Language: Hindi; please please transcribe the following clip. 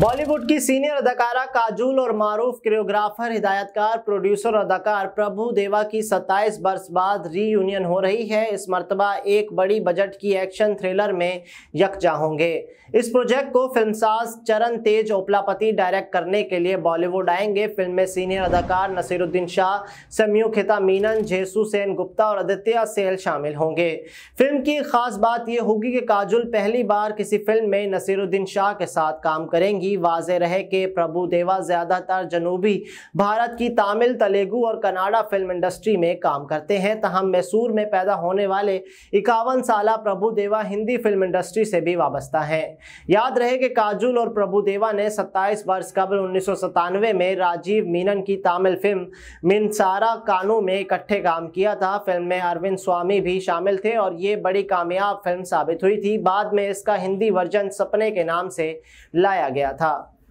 बॉलीवुड की सीनियर अदाकारा काजूल और मारूफ कोरियोग्राफर, हिदायतकार, प्रोड्यूसर और अदाकार प्रभु देवा की 27 वर्ष बाद रीयूनियन हो रही है। इस मरतबा एक बड़ी बजट की एक्शन थ्रिलर में यकजा होंगे। इस प्रोजेक्ट को फिल्मसाज चरण तेज ओपलापति डायरेक्ट करने के लिए बॉलीवुड आएँगे। फ़िल्म में सीनियर अदाकार नसीरुद्दीन शाह सम्यूखिता मीनन, जेसू सेन गुप्ता और आदित्य सेल शामिल होंगे। फ़िल्म की खास बात यह होगी कि काजुल पहली बार किसी फ़िल्म में नसीरुद्दीन शाह के साथ काम करेंगी। वाजे रहे कि प्रभु देवा ज़्यादातर जनूबी भारत की तमिल, तेलुगु और कनाडा फ़िल्म इंडस्ट्री में काम करते हैं। तहम मैसूर में पैदा होने वाले इक्यावन साल प्रभु देवा हिंदी फ़िल्म इंडस्ट्री से भी वाबस्ता हैं। याद रहे कि काजुल और प्रभुदेवा ने 27 वर्ष कबल उन्नीस में राजीव मीनन की तमिल फ़िल्म मिनसारा कानू में इकट्ठे काम किया था। फ़िल्म में अरविंद स्वामी भी शामिल थे और ये बड़ी कामयाब फ़िल्म साबित हुई थी। बाद में इसका हिंदी वर्जन सपने के नाम से लाया गया था।